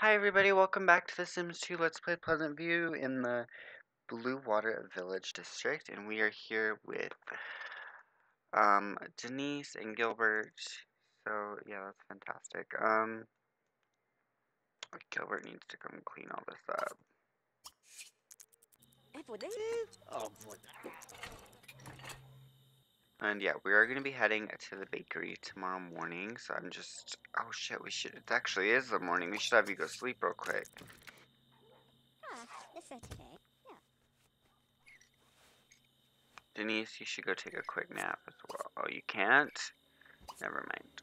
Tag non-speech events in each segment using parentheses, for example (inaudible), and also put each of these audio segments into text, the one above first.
Hi everybody, welcome back to The Sims 2 Let's Play Pleasantview in the Blue Water Village District, and we are here with um, Denise and Gilbert, so yeah, that's fantastic. Um, Gilbert needs to come clean all this up. And yeah, we are going to be heading to the bakery tomorrow morning, so I'm just, oh shit, we should, it actually is the morning, we should have you go sleep real quick. Ah, this is today. Yeah. Denise, you should go take a quick nap as well. Oh, you can't? Never mind.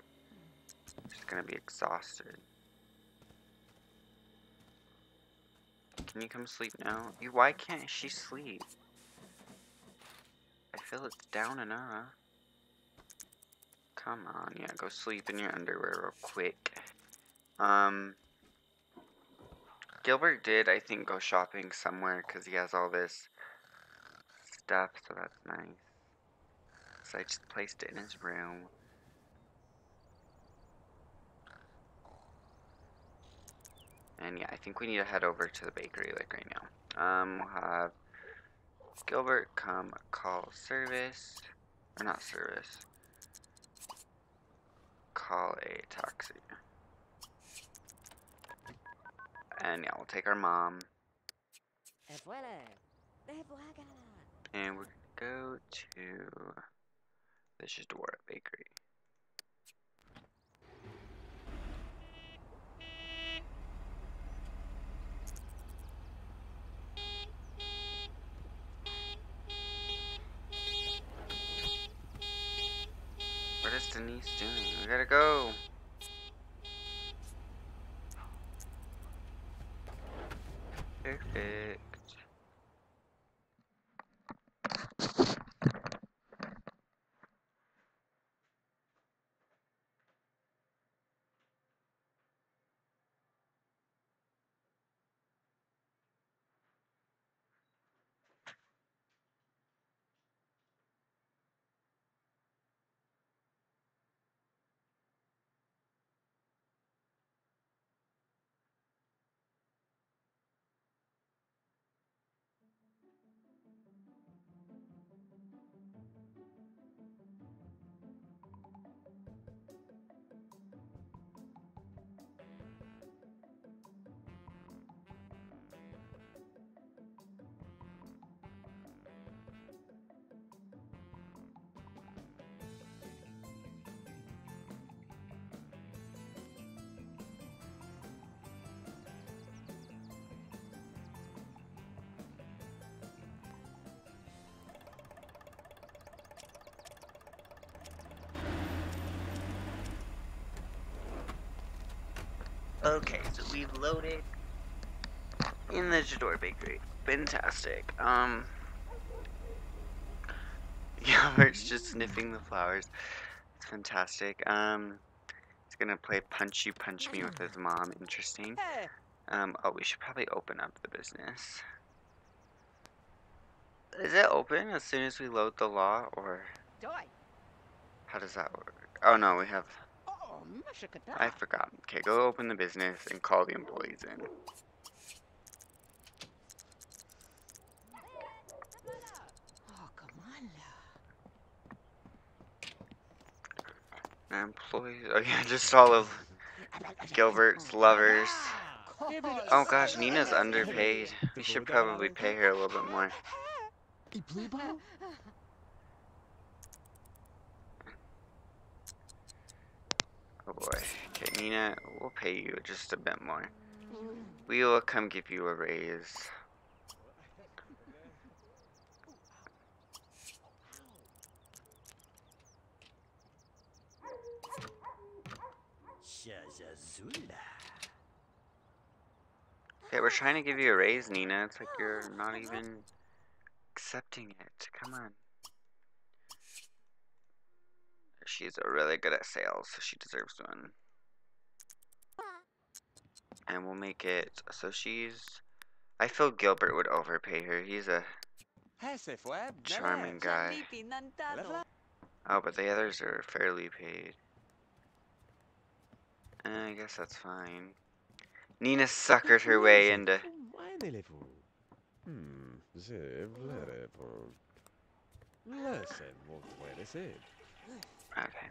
She's gonna be exhausted. Can you come sleep now? You, why can't she sleep? I feel it's down enough. Come on, yeah, go sleep in your underwear real quick. Um, Gilbert did, I think, go shopping somewhere because he has all this stuff, so that's nice. So I just placed it in his room. And yeah, I think we need to head over to the bakery like right now. Um, we'll have Gilbert come call service, or not service, call a taxi. And yeah, we'll take our mom, Et voilà. Et voilà. and we'll go to the Shadora Bakery. What is Denise doing? Gotta go. Okay, so we've loaded in the Jador Bakery. Fantastic. Um, (laughs) Gilbert's just sniffing the flowers. It's fantastic. Um, he's gonna play Punch You Punch Me with his mom. Interesting. Um, oh, we should probably open up the business. Is it open as soon as we load the law, or how does that work? Oh no, we have. I forgot. Okay, go open the business and call the employees in. Oh, come on. lah. Employees. Oh (laughs) yeah, just all of Gilbert's lovers. Oh gosh, Nina's underpaid. We should probably pay her a little bit more. Oh boy. Okay, Nina, we'll pay you just a bit more. We will come give you a raise. Okay, we're trying to give you a raise, Nina. It's like you're not even accepting it. Come on. She's really good at sales, so she deserves one. And we'll make it so she's. I feel Gilbert would overpay her. He's a charming guy. Oh, but the others are fairly paid. Eh, I guess that's fine. Nina suckered her way into. Hmm, ze vlere po. Lesen mot vere se. Okay.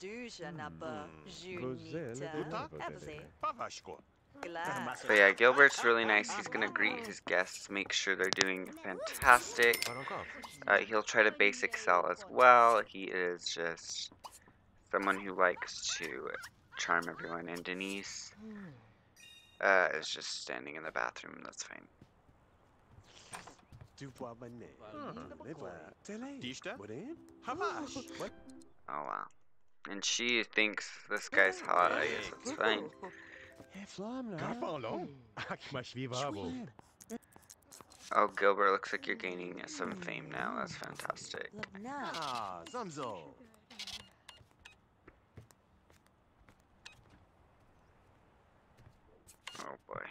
Dujanapa, Gozel Junita, vlere Ebze, Pavashko. Glass. But yeah, Gilbert's really nice. He's gonna greet his guests, make sure they're doing fantastic. Uh, he'll try to basic sell as well. He is just someone who likes to charm everyone. And Denise uh, is just standing in the bathroom. That's fine. Tu vois mané. Ne vois. Dishta? Havash. What? Oh wow. And she thinks this guy's hot. I guess it's fine. Hey, Flam, Carpalo. Akmash vivabo. Oh, Gilbert, looks like you're gaining some fame now. That's fantastic. Lugna. Ah, Zamzo. Oh boy.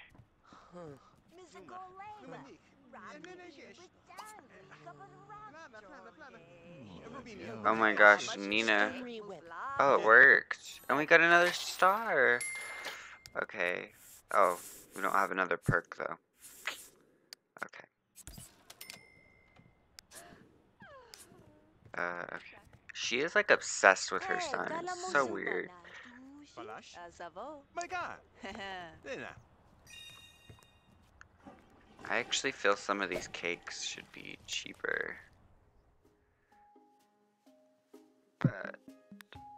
Oh my gosh, Nina. Oh, it worked. And we got another star. Okay. Oh, we don't have another perk though. Okay. Uh, okay. She is like obsessed with her son. It's so weird. (laughs) Falash. Azavo. My God. Dena. I actually feel some of these cakes should be cheaper. But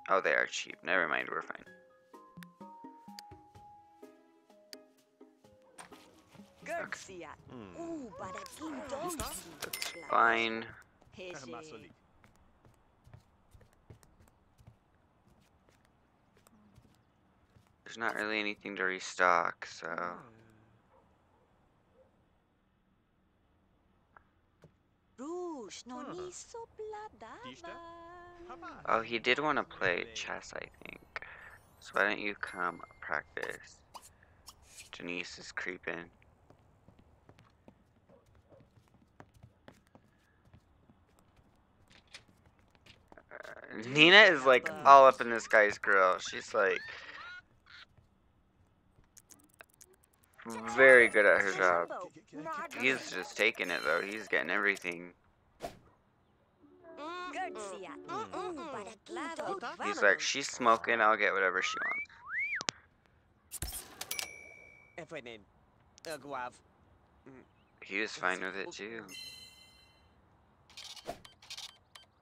oh, they are cheap. Never mind, we're fine. Gertsia. Hmm. Ooh, barakin dog. That's fine. There's not really anything to restock, so Rouge, no ni soplada. Oh, he did want to play chess, I think. So why don't you come practice? Denise is creeping. Uh, Nina is like all up in this guy's grill. She's like very good at her job. He's just taking it though. He's getting everything. Gertsia. Ooh, barakin dog. He's like, she's smoking. I'll get whatever she wants. He was fine with it too.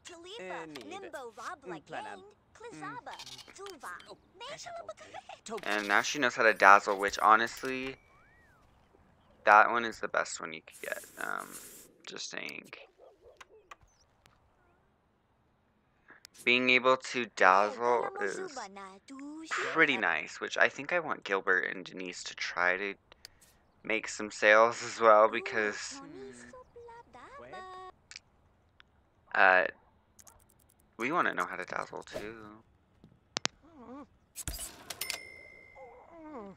Talifa, Any- Nimbo, Rob, Mm, Planab. Lagain, Klizaba, Duva, Mesha, And now she knows how to dazzle, which honestly, that one is the best one you could get. Um, just saying. Being able to dazzle is pretty nice, which I think I want Gilbert and Denise to try to make some sales as well because uh, we want to know how to dazzle too. Gertsia. Ooh,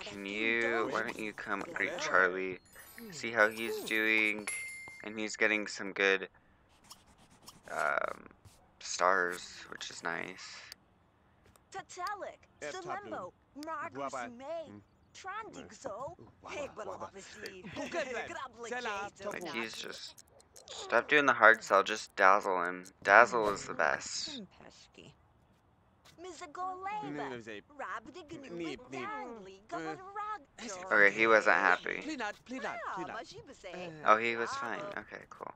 Can you, why don't you come greet Charlie, see how he's doing, and he's getting some good um, stars, which is nice. Tatalik. Eh, Salembo. Margus May. Mm. Trandigzo. Hey, Guava, guava. Balobasi. Good man. Sela, Like he's just stop doing the hard sell, just dazzle him. Dazzle is the best. Eh? Uh, okay, he wasn't happy. Majibase. Oh, he was fine. Okay, cool.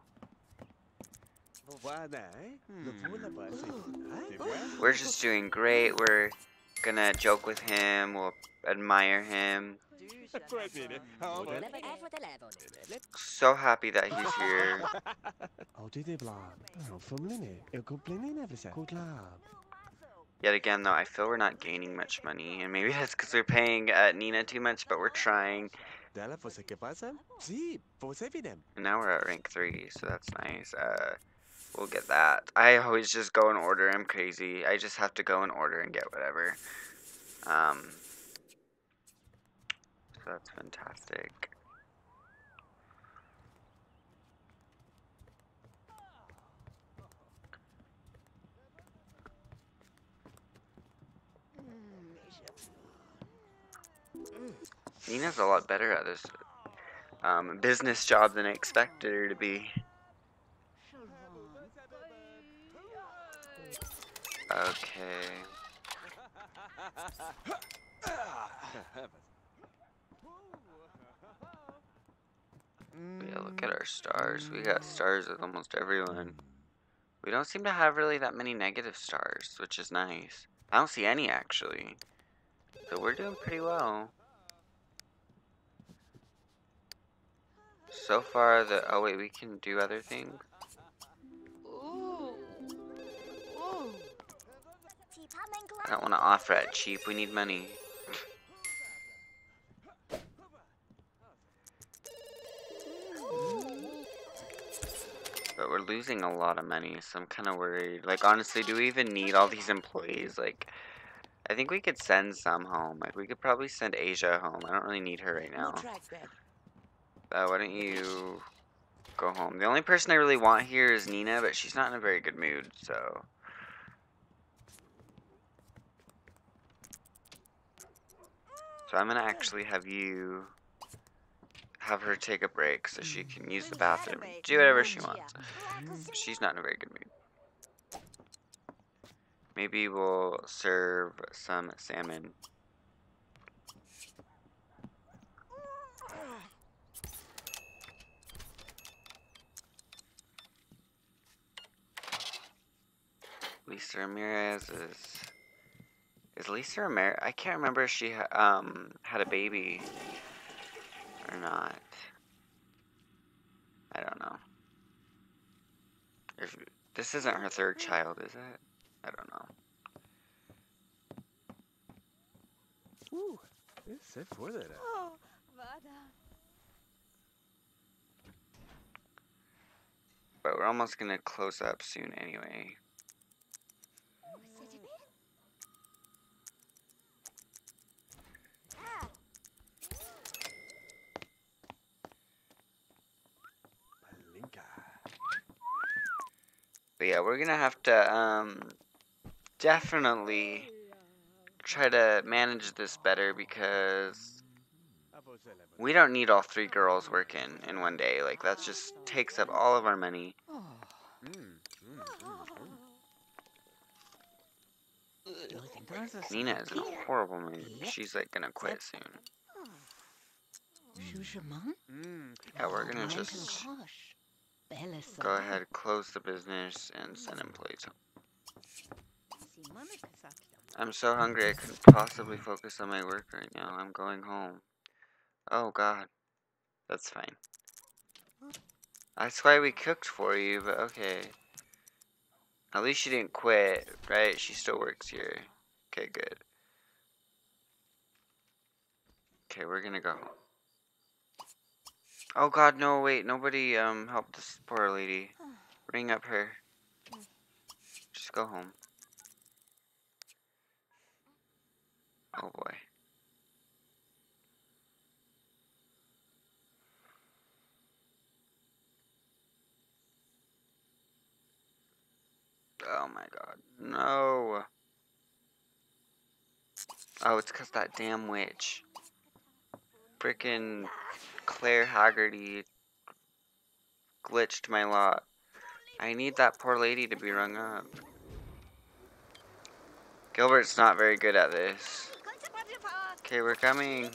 Voilà, eh? Le fou là-bas, c'est- Hein? We're just doing great. We're gonna joke with him. We'll admire him. So happy that he's here. (laughs) Yet again, though, I feel we're not gaining much money, and maybe that's because we're paying uh, Nina too much, but we're trying. Que passa? Si, você videm. And now we're at rank three, so that's nice. Uh, we'll get that. I always just go in order. I'm crazy. I just have to go in order and get whatever. Um, so that's fantastic. Nina's a lot better at this um, business job than I expected her to be. Okay. Yeah, look at our stars. We got stars with almost everyone. We don't seem to have really that many negative stars, which is nice. I don't see any actually. So we're doing pretty well. So far the oh wait, we can do other things. I don't want to offer it cheap. We need money. But we're losing a lot of money, so I'm kind of worried. Like, honestly, do we even need all these employees? Like, I think we could send some home. Like, we could probably send Asia home. I don't really need her right No now. Uh, why don't you go home? The only person I really want here is Nina, but she's not in a very good mood, so. So I'm gonna actually have you have her take a break so she can use the bathroom and do whatever she wants. She's not in a very good mood. Maybe we'll serve some salmon. Lisa Ramirez is is Lisa Ramirez? I can't remember if she um had a baby or not. I don't know. If this isn't her third child, is it? I don't know. Uh, se fue de la. Oh, vada. But we're almost gonna close up soon anyway. Yeah, we're gonna have to um definitely try to manage this better because we don't need all three girls working in one day. Like that just takes up all of our money. Nina is in a horrible mood. She's like gonna quit soon. Yeah, we're gonna just go ahead, close the business, and send employees home. I'm so hungry I couldn't possibly focus on my work right now. I'm going home. Oh god. That's fine. That's why we cooked for you, but okay. At least she didn't quit, right? She still works here. Okay, good. Okay, we're gonna go home. Oh god, no, wait, nobody um helped this poor lady. Ring up her. Just go home. Oh boy. Oh my god. No. Oh, it's because that damn witch. Frickin' Claire Haggerty glitched my lot. I need that poor lady to be rung up. Gilbert's not very good at this. Okay, we're coming.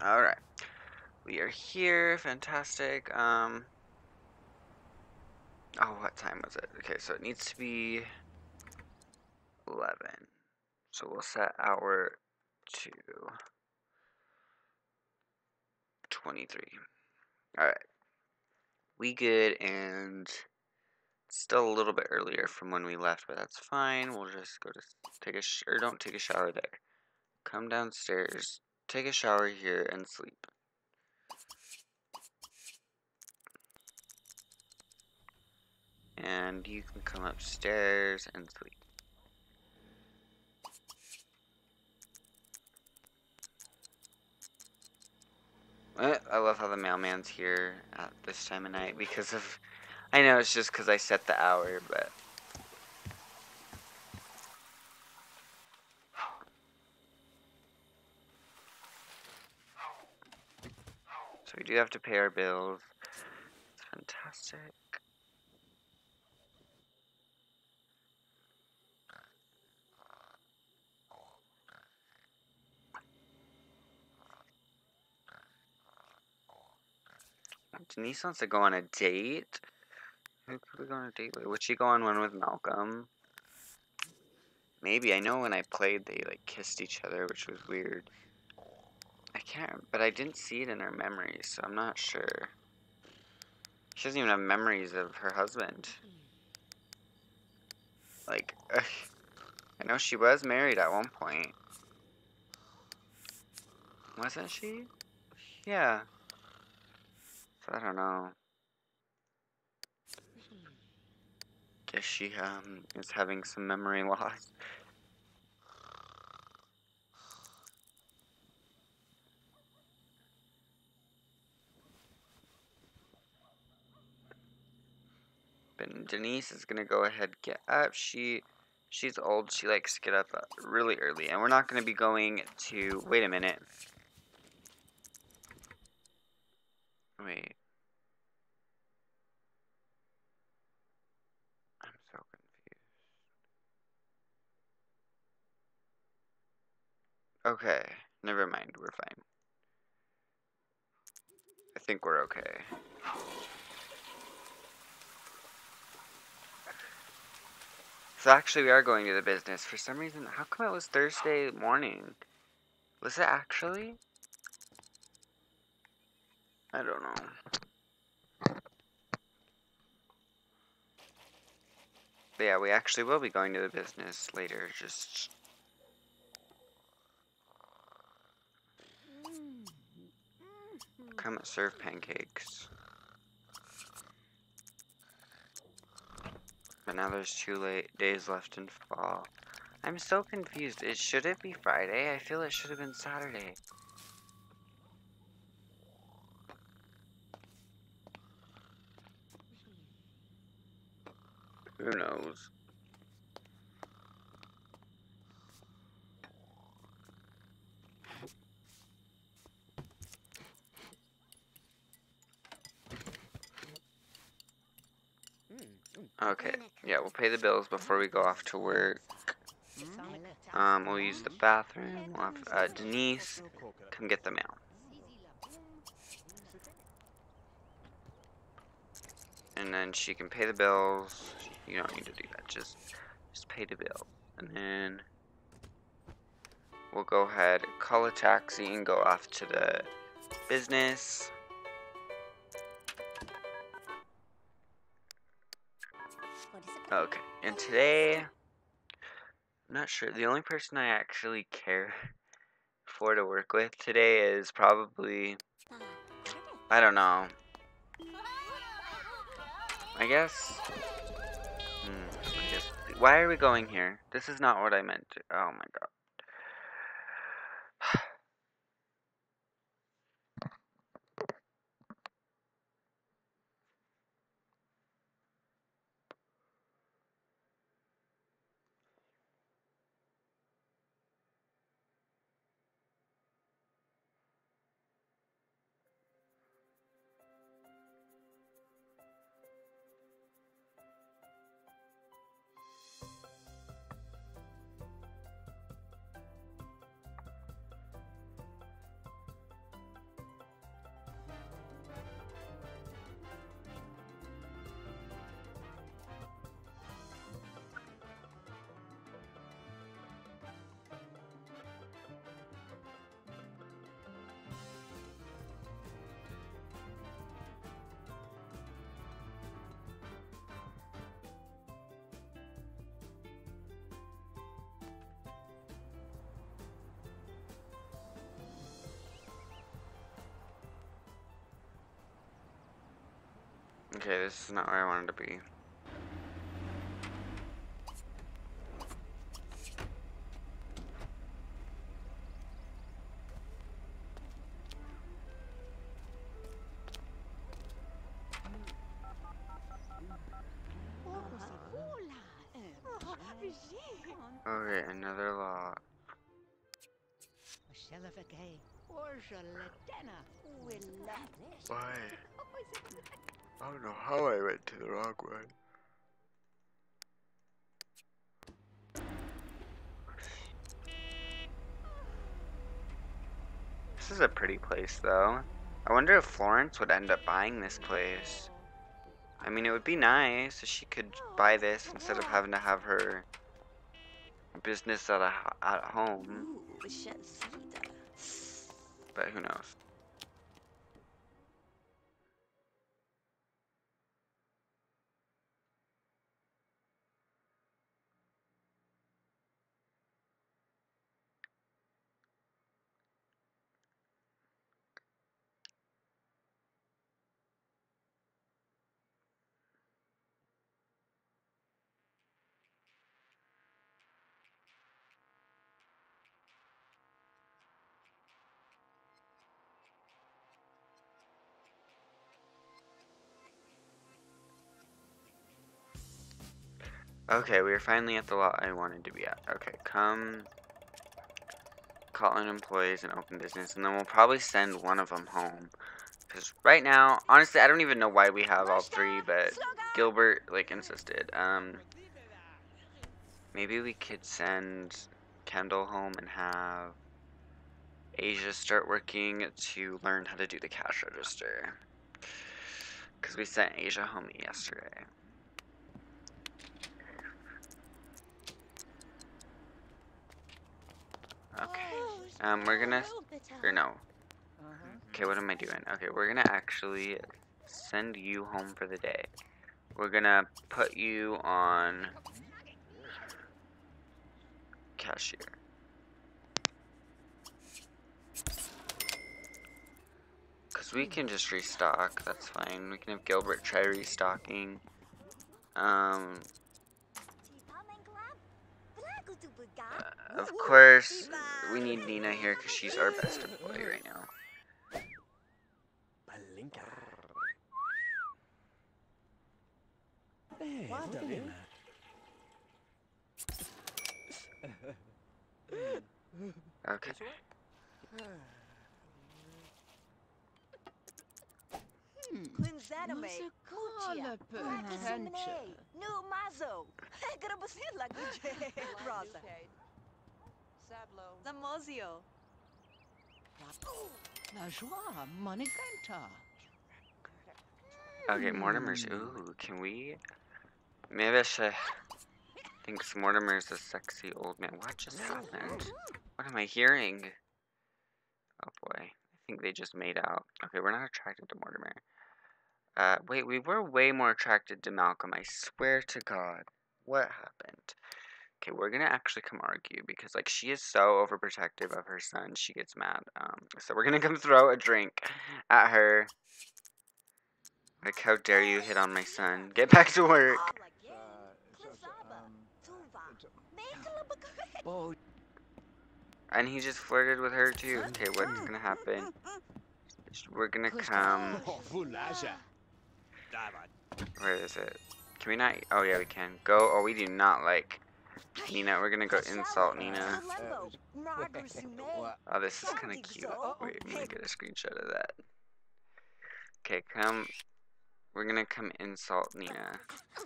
Alright. We are here. Fantastic. Um. Oh, what time was it? Okay, so it needs to be 11. So we'll set our to 23. Alright. We good and still a little bit earlier from when we left, but that's fine. We'll just go to take a sh or don't take a shower there. Come downstairs, take a shower here, and sleep. And you can come upstairs and sleep. Uh, I love how the mailman's here at this time of night because of. I know it's just because I set the hour, but. We do have to pay our bills. It's fantastic. Denise wants to go on a date. Who could we go on a date with? Would she go on one with Malcolm? Maybe. I know when I played, they like kissed each other, which was weird. Can't, but I didn't see it in her memories, so I'm not sure. She doesn't even have memories of her husband. Like, (sighs) I know she was married at one point. Wasn't she? Yeah. So I don't know. Guess she um is having some memory (laughs) loss. But Denise is gonna go ahead get up. She she's old. She likes to get up uh, really early, and we're not gonna be going to. Wait a minute. Wait. I'm so confused. Okay, never mind. We're fine. I think we're okay. So actually we are going to the business. For some reason, how come it was Thursday morning? Was it actually? I don't know. But yeah, we actually will be going to the business later, just... Come and serve pancakes. But now there's two late days left in fall. I'm so confused. It should it be Friday? I feel it should have been Saturday. Who knows? Okay, yeah, we'll pay the bills before we go off to work. Um, we'll use the bathroom. We'll have uh, Denise come get the mail. And then she can pay the bills. You don't need to do that. Just, just pay the bill, and then we'll go ahead, call a taxi, and go off to the business. Okay, and today, I'm not sure. The only person I actually care for to work with today is probably, I don't know. I guess. Hmm, I guess. Why are we going here? This is not what I meant. To, oh my god. Okay, this is not where I wanted to be. Is a pretty place, though. I wonder if Florence would end up buying this place. I mean, it would be nice if she could buy this instead of having to have her business at, a, at home. But who knows? Okay, we are finally at the lot I wanted to be at. Okay, come call in employees and open business, and then we'll probably send one of them home. Because right now, honestly, I don't even know why we have all three, but Gilbert, like, insisted. Um, maybe we could send Kendall home and have Asia start working to learn how to do the cash register. Because we sent Asia home yesterday. Okay. Um, we're gonna, or no. Okay, what am I doing? Okay, we're gonna actually send you home for the day. We're gonna put you on cashier. Cause we can just restock, that's fine. We can have Gilbert try restocking. Um, Uh, of course, we need Nina here because she's our best employee right now. Palinka. Guarda, guarda? Okay. (sighs) Quinzaname, Cuccia, Rakisimene, Nu Mazo, Grabasilla Gucci, Rosa, Zamozio. La joie, Moniganta. Okay, Mortimer's. Ooh, can we? Maybe I should. think Mortimer's a sexy old man. What just happened? What am I hearing? Oh boy. I think they just made out. Okay, we're not attracted to Mortimer. Uh, wait, we were way more attracted to Malcolm. I swear to God. What happened? Okay, we're gonna actually come argue because, like, she is so overprotective of her son. She gets mad. Um, so we're gonna (laughs) come throw a drink at her. Like, how dare you hit on my son? Get back to work. And he just flirted with her too. Okay, what's gonna happen? (laughs) We're gonna come. Fulaja. Where is it? Can we not? Oh yeah, we can. Go. Oh, we do not like Nina. We're gonna go insult Nina. Oh, this is kind of cute. Wait, I'm gonna get a screenshot of that. Okay, come. We're gonna come insult Nina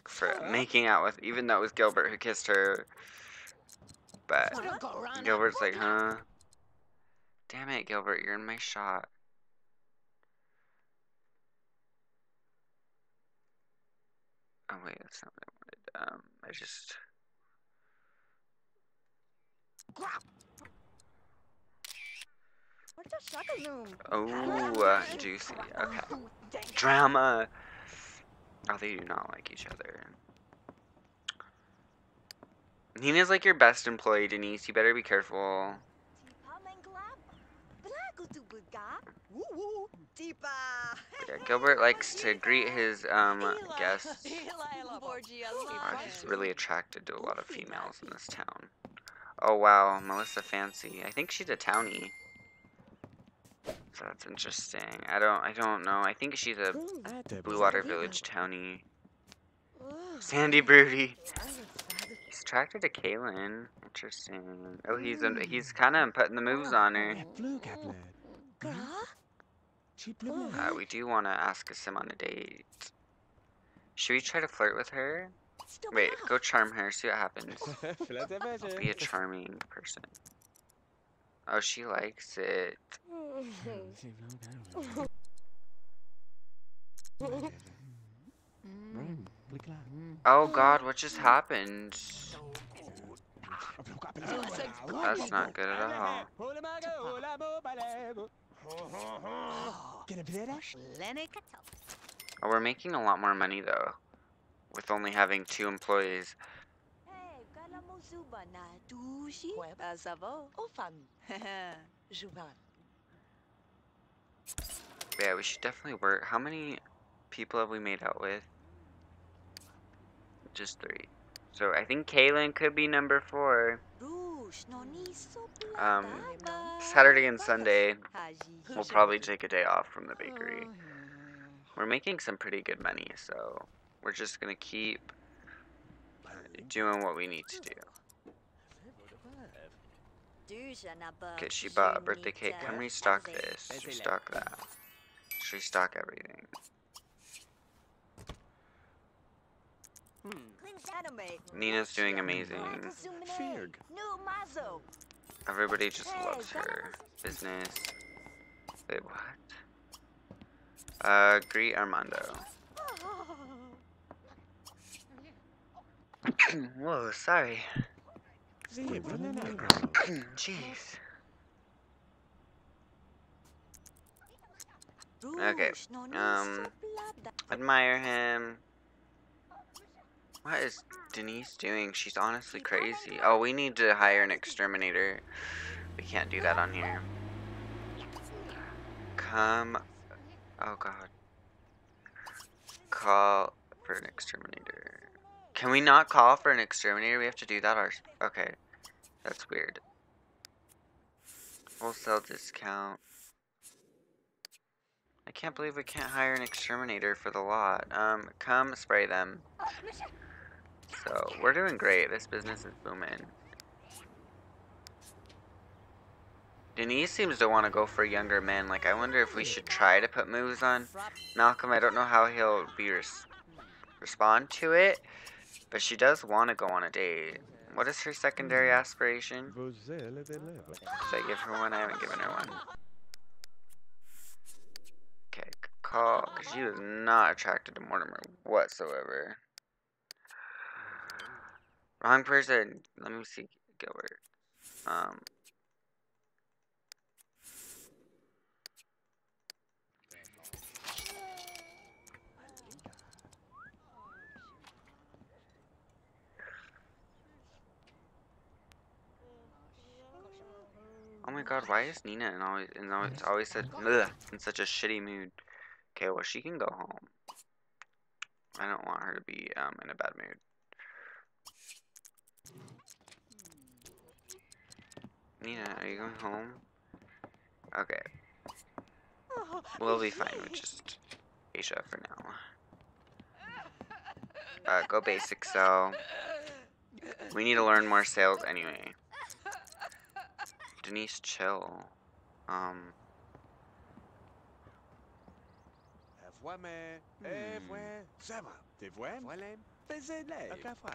for making out with, even though it was Gilbert who kissed her. But Gilbert's like, huh? Damn it, Gilbert, you're in my shot. Oh wait, that's not what I wanted. Um, I just. Oh, uh, juicy. Okay. Drama. Oh, they do not like each other. Nina's like your best employee, Denise. You better be careful. Woo woo. Tipa. Yeah, Gilbert likes to greet his um (laughs) guests. Borgia he's really attracted to a lot of females in this town. Oh wow, Melissa Fancy. I think she's a townie. So that's interesting. I don't I don't know. I think she's a Blue Water Village townie. Sandy Broody. He's attracted to Kaylin. Interesting. Oh, he's um, he's kind of putting the moves on her. Uh, we do want to ask Sim on a date. Should we try to flirt with her? Wait, go charm her. See what happens. (laughs) Be a charming person. Oh, she likes it. (laughs) (laughs) Mm. Oh God, what just happened? That's not good at all. Oh, we're making a lot more money though, with only having two employees. Hey, kala mo zuba na dushi? Azavo. Ofan. Juvan. Yeah, we should definitely work. How many people have we made out with? Just three. So I think Kaylin could be number four. Um, Saturday and Sunday, we'll probably take a day off from the bakery. We're making some pretty good money, so we're just gonna keep doing what we need to do. Okay, she bought a birthday cake. Come restock this. Restock that. Just restock everything. Nina's doing amazing. Everybody just loves her business. Wait, what? Uh, greet Armando. (clears throat) Whoa, sorry. (clears throat) Jeez. Okay, um, Admire him. What is Denise doing? She's honestly crazy. Oh, we need to hire an exterminator. We can't do that on here. Come. Oh god. Call for an exterminator. Can we not call for an exterminator? We have to do that our. Okay. That's weird. Wholesale discount. I can't believe we can't hire an exterminator for the lot. Um, come spray them. So, we're doing great. This business is booming. Denise seems to want to go for younger men. Like, I wonder if we should try to put moves on Malcolm. I don't know how he'll be res respond to it, but she does want to go on a date. What is her secondary aspiration? Should I give her one? I haven't given her one. Okay, call, because she was not attracted to Mortimer whatsoever. Wrong person. Let me see Gilbert. Um. Oh my god, why is Nina in always in always, always ugh, in such a shitty mood? Okay, well she can go home. I don't want her to be um in a bad mood. Nina, are you going home? Okay. We'll be (laughs) fine with just Asia for now. Uh, go basic sell. We need to learn more sales anyway. Denise, chill. Um.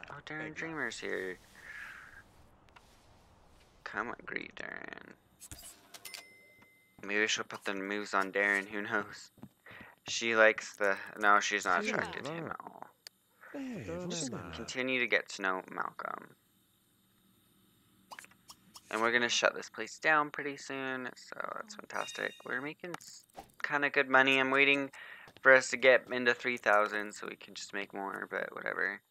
Oh, Darren Dreamer's here. Come on, greet Darren. Maybe she'll put the moves on Darren, who knows? She likes the. No, she's not attracted to him at all. Just continue to get to know Malcolm. And we're gonna shut this place down pretty soon, so that's fantastic. We're making kind of good money. I'm waiting for us to get into 3,000 so we can just make more, but whatever.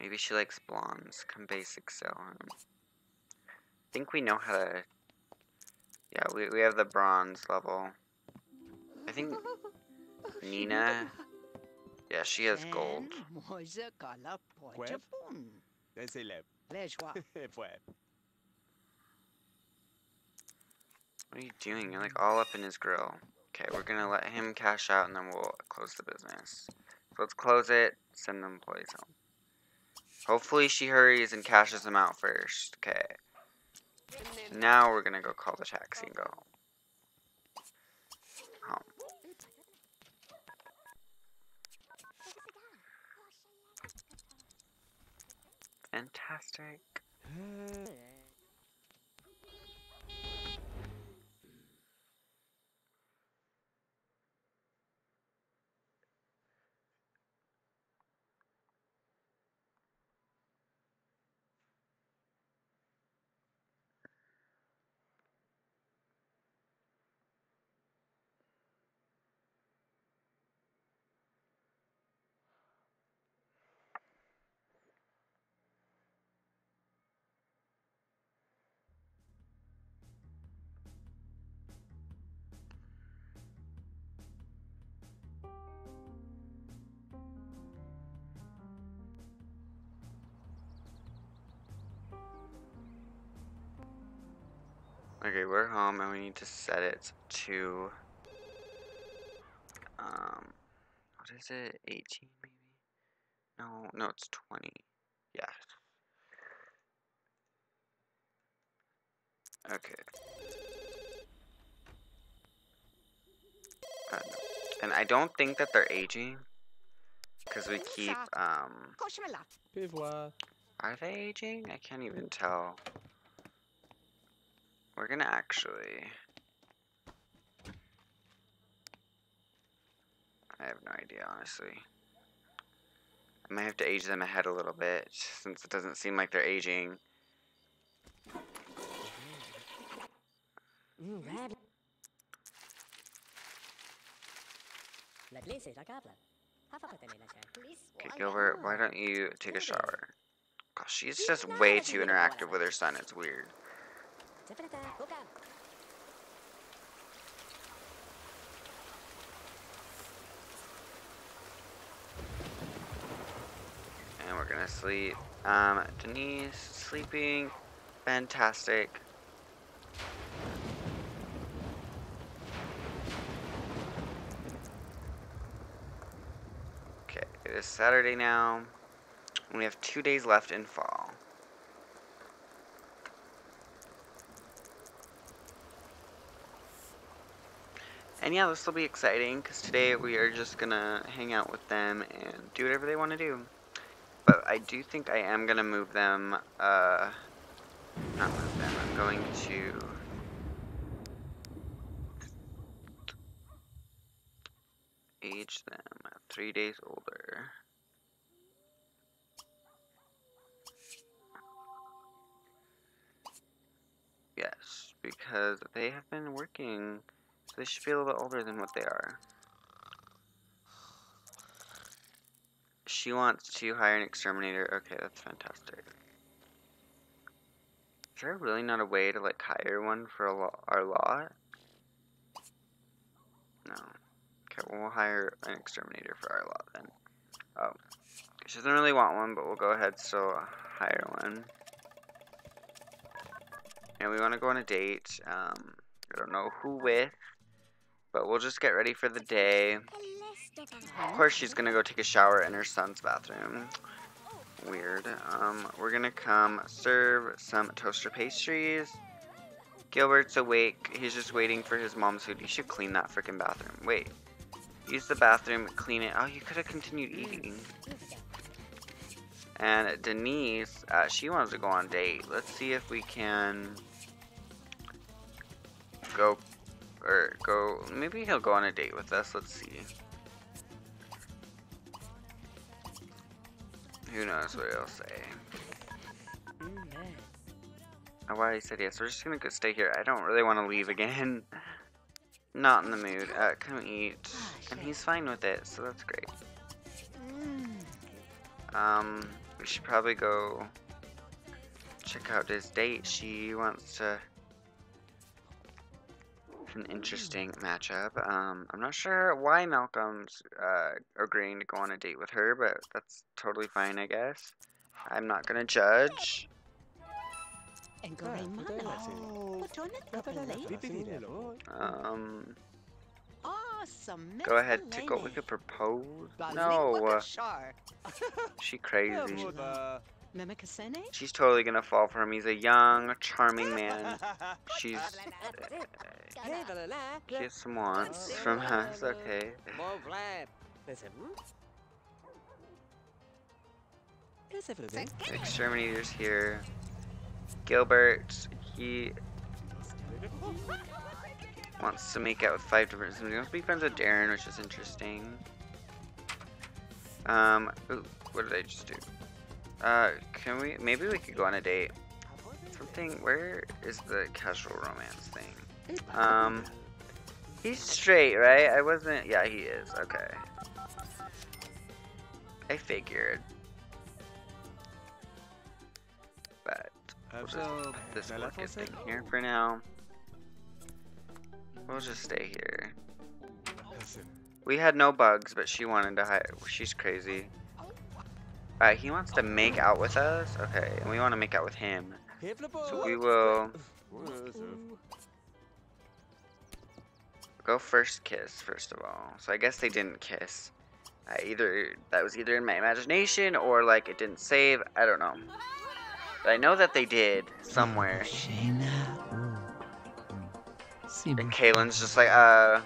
Maybe she likes blondes. Come basic sell him. I think we know how to... Yeah, we, we have the bronze level. I think Nina... Yeah, she has gold. Eh, moise kala Kwef? pochapun. Ese le. Lejwa. (laughs) Fue. What are you doing? You're like all up in his grill. Okay, we're gonna let him cash out and then we'll close the business. So let's close it, send the employees home. Hopefully she hurries and cashes them out first. Okay. Now we're gonna go call the taxi and go home. Fantastic. Okay, we're home and we need to set it to um what is it? 18 maybe? No, no, it's 20. Yeah. Okay. Uh, no. And I don't think that they're aging because we keep um are they aging? I can't even tell. We're gonna actually. I have no idea, honestly. I might have to age them ahead a little bit, since it doesn't seem like they're aging. Okay, Gilbert, why don't you take a shower? Gosh, she's just way too interactive with her son. It's weird. And we're gonna sleep. Um, Denise sleeping. Fantastic. Okay, it is Saturday now. We have two days left in fall. And yeah, this will be exciting because today we are just gonna hang out with them and do whatever they want to do. But I do think I am gonna move them. Uh, not move them. I'm going to. Age them three days older. Yes, because they have been working they should be a little bit older than what they are. She wants to hire an exterminator. Okay, that's fantastic. Is there really not a way to like hire one for lo our lot? No. Okay, well, we'll hire an exterminator for our lot then. Oh. She doesn't really want one, but we'll go ahead still hire one. And we want to go on a date. Um, I don't know who with. But we'll just get ready for the day. Of course she's gonna go take a shower in her son's bathroom. Weird. Um, we're gonna come serve some toaster pastries. Gilbert's awake. He's just waiting for his mom's food. You should clean that freaking bathroom. Wait. Use the bathroom, clean it. Oh, you could have continued eating. And Denise, uh, she wants to go on date. Let's see if we can go or go, maybe he'll go on a date with us, let's see. Who knows what he'll say. Oh, wow, he said yes, we're just gonna go stay here. I don't really want to leave again. (laughs) not in the mood. Uh, come eat, and he's fine with it, so that's great. Um, we should probably go check out his date. She wants to. It's an interesting matchup. Um, I'm not sure why Malcolm's uh, agreeing to go on a date with her, but that's totally fine, I guess. I'm not gonna judge. Um, go ahead, Tickle. We could propose. No, she crazy. She's totally gonna fall for him. He's a young, charming man. (laughs) She's. She has some wants from us. Okay. Exterminator's here. Gilbert, he wants to make out with five different. He wants to be friends with Darren, which is interesting. Um, ooh, what did I just do? Uh, can we? Maybe we could go on a date. Something. Where is the casual romance thing? Um, he's straight, right? I wasn't. Yeah, he is. Okay. I figured. But we'll just put this orchid thing here for now. We'll just stay here. We had no bugs, but she wanted to hide. She's crazy. Alright, he wants to make out with us. Okay, and we want to make out with him. So we will go first kiss, first of all. So I guess they didn't kiss. I either that was either in my imagination or like it didn't save. I don't know. But I know that they did somewhere. And Kaylynn's just like, uh,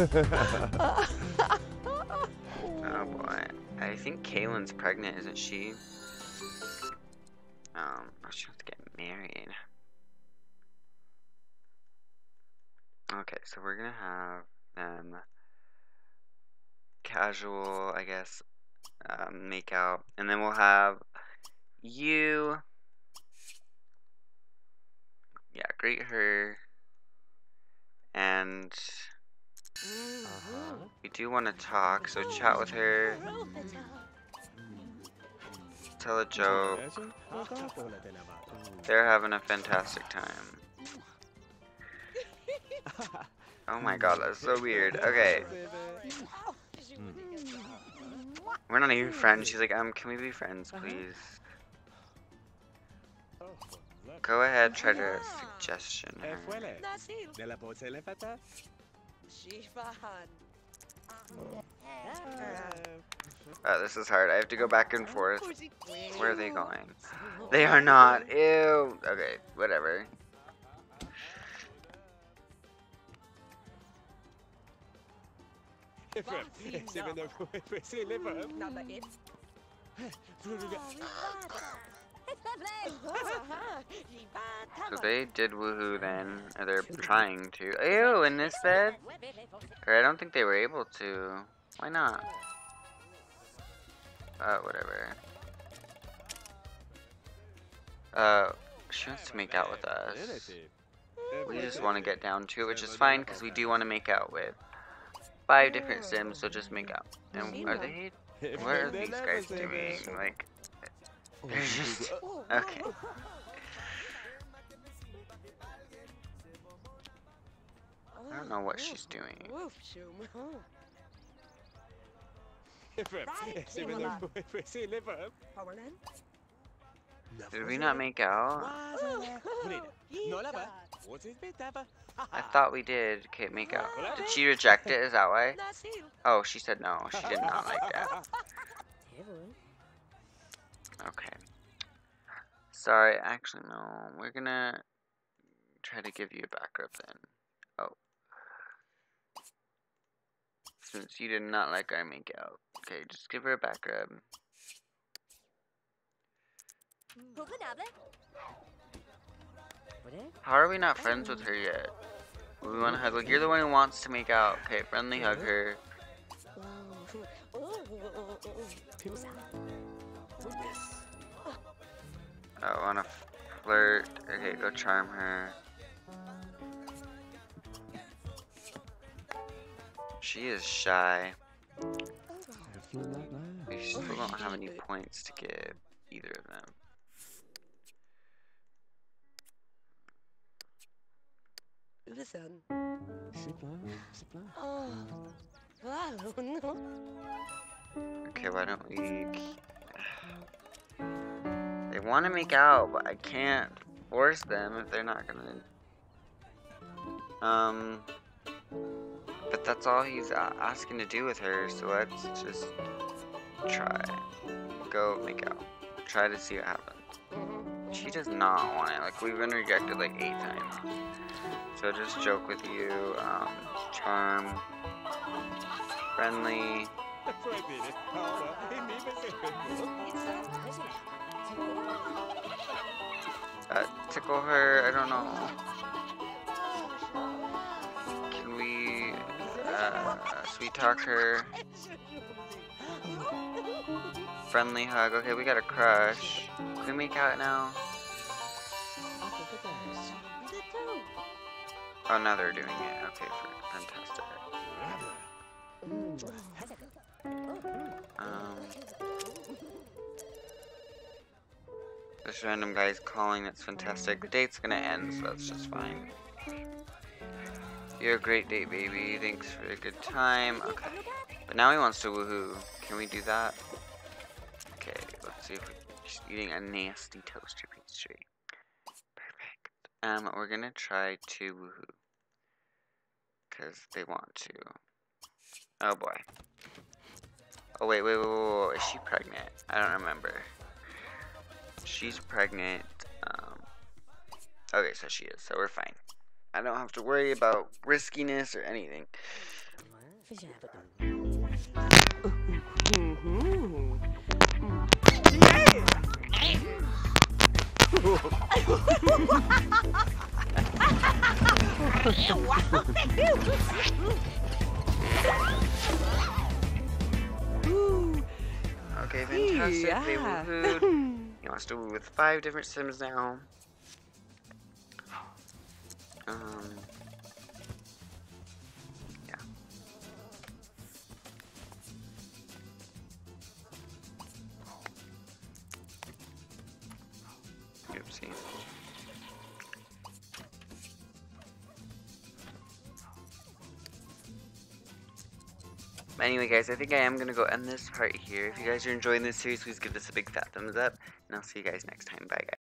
oh boy. I think Kaylynn's pregnant, isn't she? Um, oh, she wants to get married. Okay, so we're gonna have them casual, I guess, um, make out, and then we'll have you. Yeah, greet her, and we do want to talk, so chat with her, tell a joke. They're having a fantastic time. (laughs) Oh my god, that's so weird. Okay. We're not even friends. She's like, um, can we be friends, please? Go ahead, try to suggestion her. Uh, this is hard. I have to go back and forth. Where are they going? They are not. Ew. Okay, whatever. So they did woohoo then, or they're trying to. Ew, in this bed? Or I don't think they were able to. Why not? Uh, whatever. Uh, she wants to make out with us. We just want to get down to it, which is fine, because we do want to make out with five different sims, so just make out. And are they... What are these guys doing? Like, Oh, they're just... (laughs) Okay. I don't know what she's doing. (laughs) Did we not make out? (laughs) I thought we did. Okay, make out. Did she reject it? Is that why? Oh, she said no. She did not like that. Okay. Sorry, actually no. We're gonna try to give you a back rub then. Oh. Since you did not like our make out. Okay, just give her a back rub. How are we not friends with her yet? We want to hug. Like, you're the one who wants to make out. Okay, friendly hug her. Oh, wanna flirt? Okay, go charm her. She is shy. Excellent that there. We still don't have any points to give either of them. Listen. C'est plein, c'est plein. Oh. Wow, no. (laughs) Okay, why don't we... They want to make out, but I can't force them if they're not gonna... Um... But that's all he's asking to do with her, so let's just try. Go make out. Try to see what happens. She does not want it. Like, we've been rejected like eight times. So just joke with you, um, charm, friendly, uh, tickle her, I don't know. Can we, uh, sweet talk her, friendly hug, okay, we got a crush. Can we make out now? Oh, now they're doing it, okay, this random guy's calling. That's fantastic. The date's gonna end, so that's just fine. You're a great date, baby. Thanks for a good time. Okay. But now he wants to woohoo. Can we do that? Okay, let's see if we she's eating a nasty toaster pastry. Perfect. Um, we're gonna try to woohoo. Because they want to. Oh boy. Oh wait, wait, wait, wait, wait, is she pregnant? I don't remember. She's pregnant. Um, okay, so she is, so we're fine. I don't have to worry about riskiness or anything. (laughs) Okay, fantastic. They Yeah. woohooed. (laughs) He wants to with five different sims now. Um. Anyway, guys, I think I am going to go end this part here. If you guys are enjoying this series, please give this a big fat thumbs up. And I'll see you guys next time. Bye, guys.